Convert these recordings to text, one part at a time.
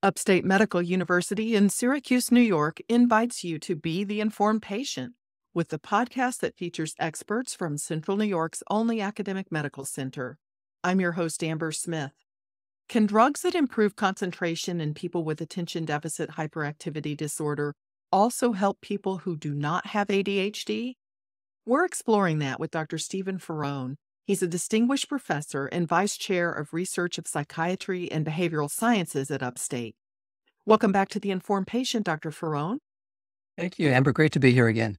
Upstate Medical University in Syracuse, New York invites you to be the informed patient with the podcast that features experts from Central New York's only academic medical center. I'm your host, Amber Smith. Can drugs that improve concentration in people with attention deficit hyperactivity disorder also help people who do not have ADHD? We're exploring that with Dr. Stephen Faraone. He's a distinguished professor and vice chair of research of psychiatry and behavioral sciences at Upstate. Welcome back to the Informed Patient, Dr. Faraone. Thank you, Amber. Great to be here again.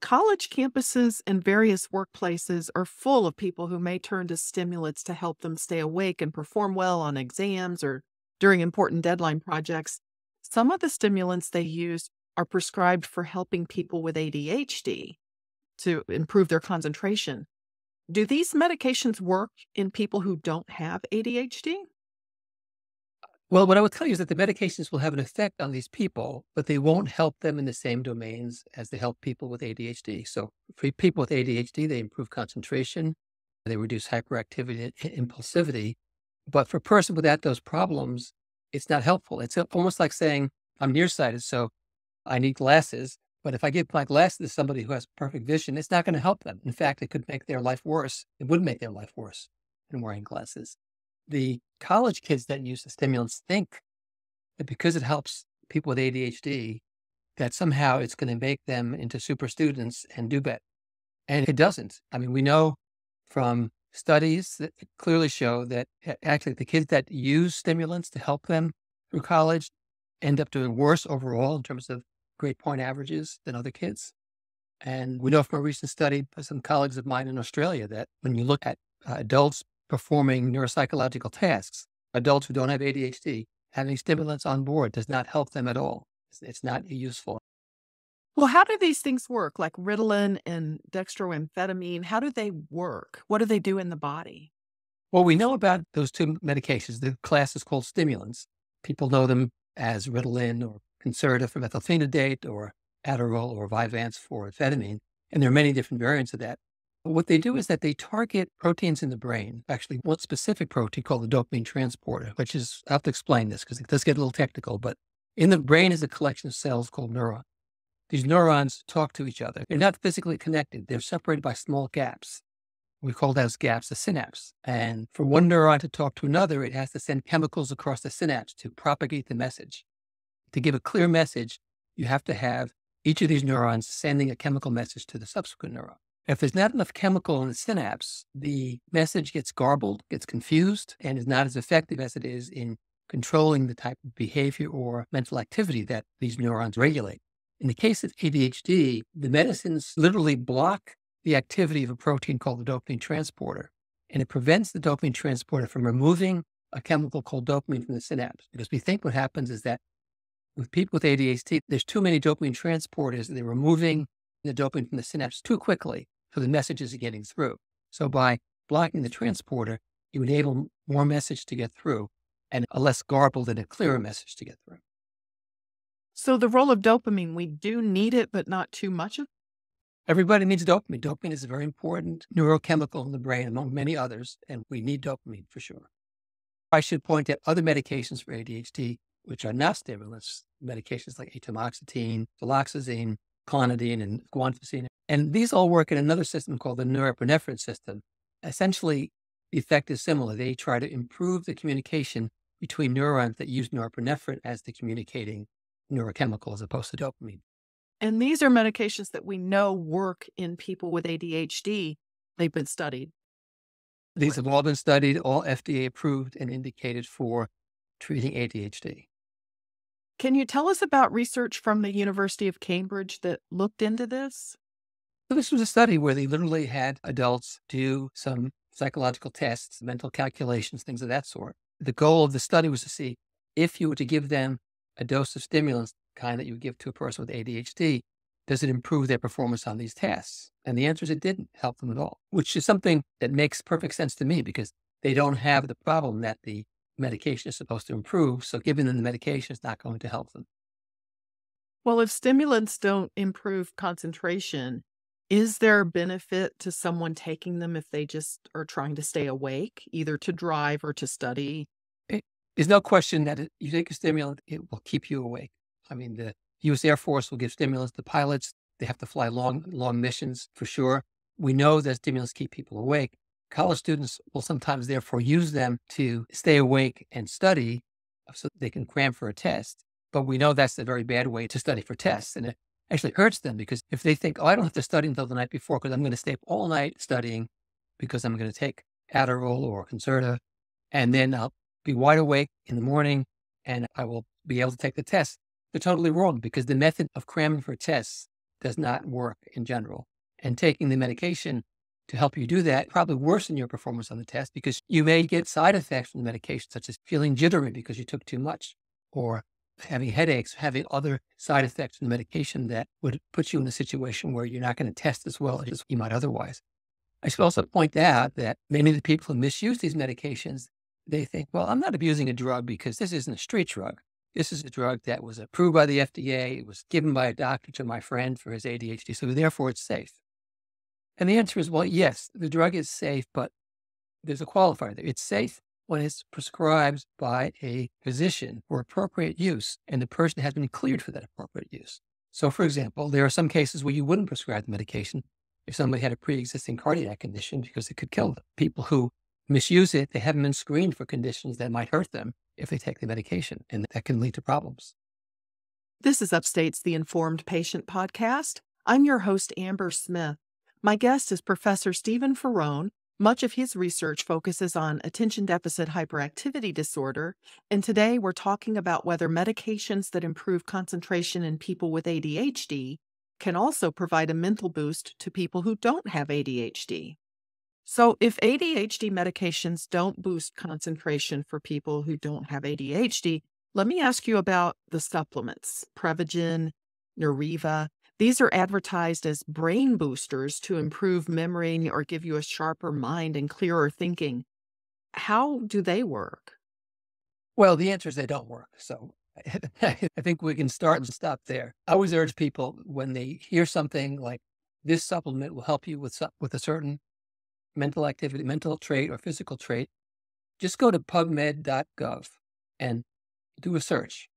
College campuses and various workplaces are full of people who may turn to stimulants to help them stay awake and perform well on exams or during important deadline projects. Some of the stimulants they use are prescribed for helping people with ADHD to improve their concentration. Do these medications work in people who don't have ADHD? Well, what I would tell you is that the medications will have an effect on these people, but they won't help them in the same domains as they help people with ADHD. So, for people with ADHD, they improve concentration, they reduce hyperactivity and impulsivity. But for a person without those problems, it's not helpful. It's almost like saying, I'm nearsighted, so I need glasses. But if I give my glasses to somebody who has perfect vision, it's not going to help them. In fact, it could make their life worse. It would make their life worse than wearing glasses the college kids that use the stimulants think that because it helps people with ADHD, that somehow it's going to make them into super students and do better. And it doesn't. I mean, we know from studies that clearly show that actually the kids that use stimulants to help them through college end up doing worse overall in terms of grade point averages than other kids. And we know from a recent study by some colleagues of mine in Australia that when you look at uh, adults performing neuropsychological tasks. Adults who don't have ADHD, having stimulants on board does not help them at all. It's, it's not useful. Well, how do these things work? Like Ritalin and dextroamphetamine, how do they work? What do they do in the body? Well, we know about those two medications. The class is called stimulants. People know them as Ritalin or Concerta for methylphenidate or Adderall or Vyvanse for amphetamine. And there are many different variants of that. What they do is that they target proteins in the brain, actually one specific protein called the dopamine transporter, which is, I have to explain this because it does get a little technical, but in the brain is a collection of cells called neurons. These neurons talk to each other. They're not physically connected. They're separated by small gaps. We call those gaps the synapse. And for one neuron to talk to another, it has to send chemicals across the synapse to propagate the message. To give a clear message, you have to have each of these neurons sending a chemical message to the subsequent neuron. If there's not enough chemical in the synapse, the message gets garbled, gets confused, and is not as effective as it is in controlling the type of behavior or mental activity that these neurons regulate. In the case of ADHD, the medicines literally block the activity of a protein called the dopamine transporter, and it prevents the dopamine transporter from removing a chemical called dopamine from the synapse. Because we think what happens is that with people with ADHD, there's too many dopamine transporters, they're removing the dopamine from the synapse too quickly so the messages are getting through. So by blocking the transporter, you enable more message to get through and a less garbled and a clearer message to get through. So the role of dopamine, we do need it, but not too much of it? Everybody needs dopamine. Dopamine is a very important neurochemical in the brain, among many others, and we need dopamine for sure. I should point out other medications for ADHD, which are not stimulants, medications like atomoxetine, duloxetine, clonidine, and guanfacine, and these all work in another system called the norepinephrine system. Essentially, the effect is similar. They try to improve the communication between neurons that use norepinephrine as the communicating neurochemical as opposed to dopamine. And these are medications that we know work in people with ADHD. They've been studied. These have all been studied, all FDA approved and indicated for treating ADHD. Can you tell us about research from the University of Cambridge that looked into this? So this was a study where they literally had adults do some psychological tests, mental calculations, things of that sort. The goal of the study was to see if you were to give them a dose of stimulants, kind that you would give to a person with ADHD, does it improve their performance on these tests? And the answer is it didn't help them at all, which is something that makes perfect sense to me because they don't have the problem that the medication is supposed to improve. So giving them the medication is not going to help them. Well, if stimulants don't improve concentration, is there a benefit to someone taking them if they just are trying to stay awake, either to drive or to study? It, There's no question that it, you take a stimulant, it will keep you awake. I mean, the U.S. Air Force will give stimulants to pilots. They have to fly long, long missions for sure. We know that stimulants keep people awake. College students will sometimes therefore use them to stay awake and study so they can cram for a test. But we know that's a very bad way to study for tests. And it actually hurts them because if they think, oh, I don't have to study until the night before because I'm going to stay up all night studying because I'm going to take Adderall or Concerta, and then I'll be wide awake in the morning and I will be able to take the test. They're totally wrong because the method of cramming for tests does not work in general. And taking the medication to help you do that probably worsen your performance on the test because you may get side effects from the medication, such as feeling jittery because you took too much, or having headaches, having other side effects from the medication that would put you in a situation where you're not going to test as well as you might otherwise. I should also point out that many of the people who misuse these medications, they think, well, I'm not abusing a drug because this isn't a street drug. This is a drug that was approved by the FDA. It was given by a doctor to my friend for his ADHD. So therefore it's safe. And the answer is, well, yes, the drug is safe, but there's a qualifier there. It's safe when it's prescribed by a physician for appropriate use and the person has been cleared for that appropriate use. So, for example, there are some cases where you wouldn't prescribe the medication if somebody had a pre existing cardiac condition because it could kill them. People who misuse it, they haven't been screened for conditions that might hurt them if they take the medication, and that can lead to problems. This is Upstate's The Informed Patient podcast. I'm your host, Amber Smith. My guest is Professor Stephen Faraone. Much of his research focuses on attention deficit hyperactivity disorder, and today we're talking about whether medications that improve concentration in people with ADHD can also provide a mental boost to people who don't have ADHD. So, if ADHD medications don't boost concentration for people who don't have ADHD, let me ask you about the supplements Prevagen, Neuriva, these are advertised as brain boosters to improve memory or give you a sharper mind and clearer thinking. How do they work? Well, the answer is they don't work. So I think we can start and stop there. I always urge people when they hear something like this supplement will help you with with a certain mental activity, mental trait or physical trait, just go to pubmed.gov and do a search.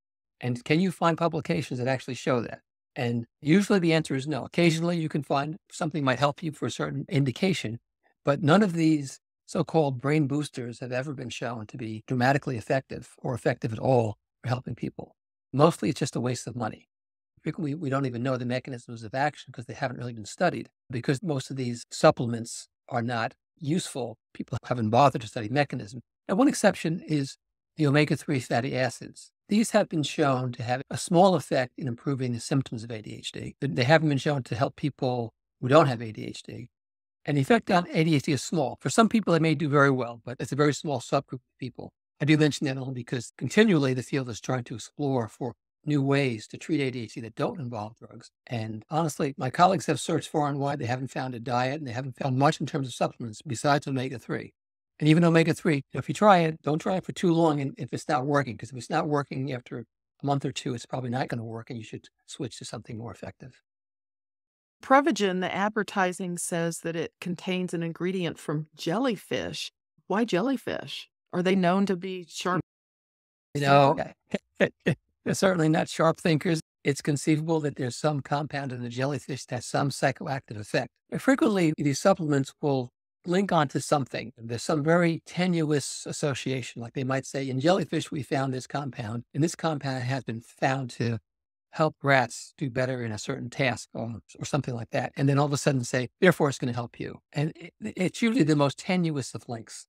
And can you find publications that actually show that? And usually the answer is no. Occasionally you can find something might help you for a certain indication, but none of these so-called brain boosters have ever been shown to be dramatically effective or effective at all for helping people. Mostly it's just a waste of money. Frequently, we don't even know the mechanisms of action because they haven't really been studied. Because most of these supplements are not useful, people haven't bothered to study mechanism. And one exception is the omega 3 fatty acids. These have been shown to have a small effect in improving the symptoms of ADHD. They haven't been shown to help people who don't have ADHD. And the effect on ADHD is small. For some people, it may do very well, but it's a very small subgroup of people. I do mention that only because continually the field is trying to explore for new ways to treat ADHD that don't involve drugs. And honestly, my colleagues have searched far and wide. They haven't found a diet and they haven't found much in terms of supplements besides omega 3. And even omega 3, if you try it, don't try it for too long and if it's not working, because if it's not working after a month or two, it's probably not going to work and you should switch to something more effective. Prevagen, the advertising says that it contains an ingredient from jellyfish. Why jellyfish? Are they known to be sharp? You know, they're certainly not sharp thinkers. It's conceivable that there's some compound in the jellyfish that has some psychoactive effect. Frequently, these supplements will link onto something. There's some very tenuous association. Like they might say, in jellyfish, we found this compound, and this compound has been found to help rats do better in a certain task or, or something like that. And then all of a sudden say, therefore, it's going to help you. And it, it's usually the most tenuous of links.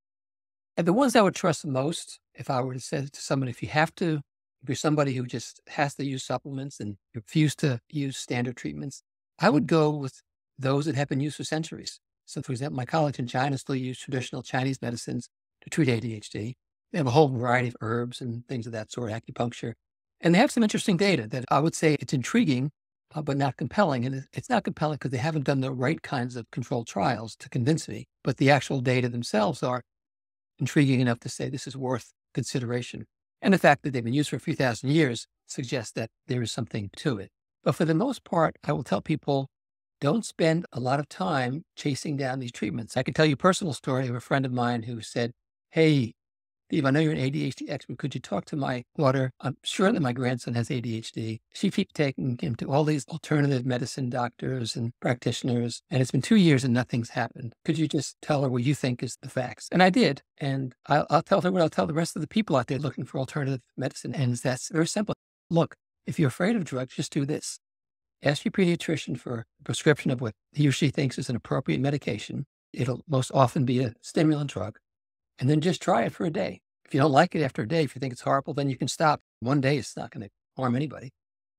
And the ones I would trust the most, if I were to say to somebody, if you have to, if you're somebody who just has to use supplements and refuse to use standard treatments, I would go with those that have been used for centuries. So, for example, my colleagues in China still use traditional Chinese medicines to treat ADHD. They have a whole variety of herbs and things of that sort, acupuncture. And they have some interesting data that I would say it's intriguing, uh, but not compelling. And it's not compelling because they haven't done the right kinds of controlled trials to convince me. But the actual data themselves are intriguing enough to say this is worth consideration. And the fact that they've been used for a few thousand years suggests that there is something to it. But for the most part, I will tell people don't spend a lot of time chasing down these treatments. I can tell you a personal story of a friend of mine who said, Hey, Steve, I know you're an ADHD expert. Could you talk to my daughter? Um, I'm sure that my grandson has ADHD. She keeps taking him to all these alternative medicine doctors and practitioners, and it's been two years and nothing's happened. Could you just tell her what you think is the facts? And I did. And I'll, I'll tell her what I'll tell the rest of the people out there looking for alternative medicine. And that's very simple. Look, if you're afraid of drugs, just do this. Ask your pediatrician for a prescription of what he or she thinks is an appropriate medication. It'll most often be a stimulant drug and then just try it for a day. If you don't like it after a day, if you think it's horrible, then you can stop. One day is not going to harm anybody.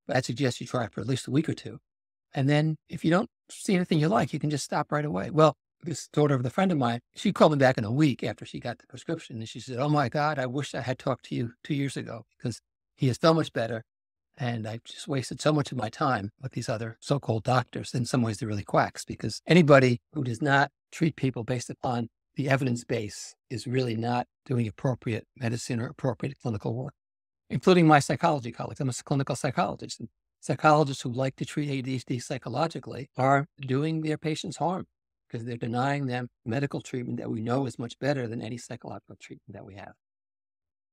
But I'd suggest you try it for at least a week or two. And then if you don't see anything you like, you can just stop right away. Well, this daughter of the friend of mine, she called me back in a week after she got the prescription. And she said, Oh my God, I wish I had talked to you two years ago because he is so much better. And I just wasted so much of my time with these other so called doctors. In some ways, they're really quacks because anybody who does not treat people based upon the evidence base is really not doing appropriate medicine or appropriate clinical work, including my psychology colleagues. I'm a clinical psychologist. And psychologists who like to treat ADHD psychologically are doing their patients harm because they're denying them medical treatment that we know is much better than any psychological treatment that we have.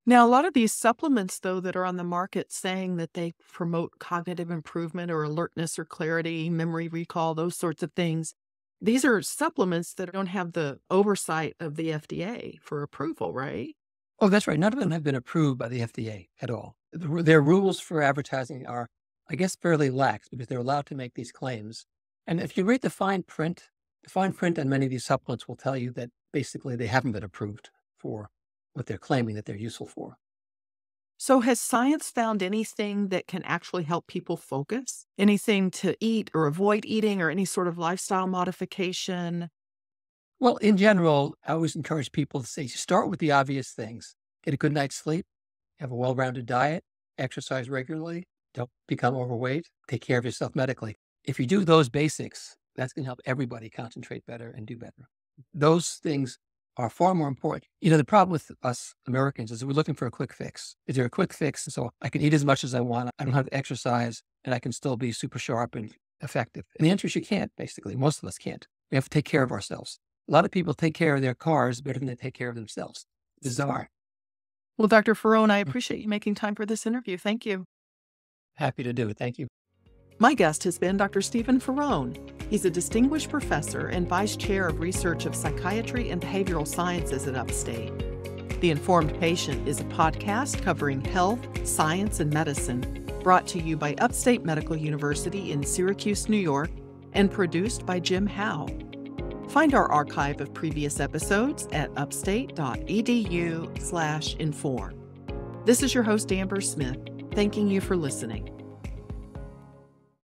Now, a lot of these supplements, though, that are on the market saying that they promote cognitive improvement or alertness or clarity, memory recall, those sorts of things, these are supplements that don't have the oversight of the FDA for approval, right? Oh, that's right. None of them have been approved by the FDA at all. Their rules for advertising are, I guess, fairly lax because they're allowed to make these claims. And if you read the fine print, the fine print on many of these supplements will tell you that basically they haven't been approved for what they're claiming that they're useful for. So, has science found anything that can actually help people focus? Anything to eat or avoid eating or any sort of lifestyle modification? Well, in general, I always encourage people to say start with the obvious things get a good night's sleep, have a well rounded diet, exercise regularly, don't become overweight, take care of yourself medically. If you do those basics, that's going to help everybody concentrate better and do better. Those things are far more important. You know, the problem with us Americans is we're looking for a quick fix. Is there a quick fix? So I can eat as much as I want. I don't have to exercise and I can still be super sharp and effective. And the answer is you can't, basically. Most of us can't. We have to take care of ourselves. A lot of people take care of their cars better than they take care of themselves. Bizarre. Well, Dr. Faraone, I mm. appreciate you making time for this interview. Thank you. Happy to do it. Thank you. My guest has been Dr. Stephen Faraone. He's a distinguished professor and vice chair of research of psychiatry and behavioral sciences at Upstate. The Informed Patient is a podcast covering health, science, and medicine, brought to you by Upstate Medical University in Syracuse, New York, and produced by Jim Howe. Find our archive of previous episodes at upstate.edu/inform. This is your host Amber Smith, thanking you for listening.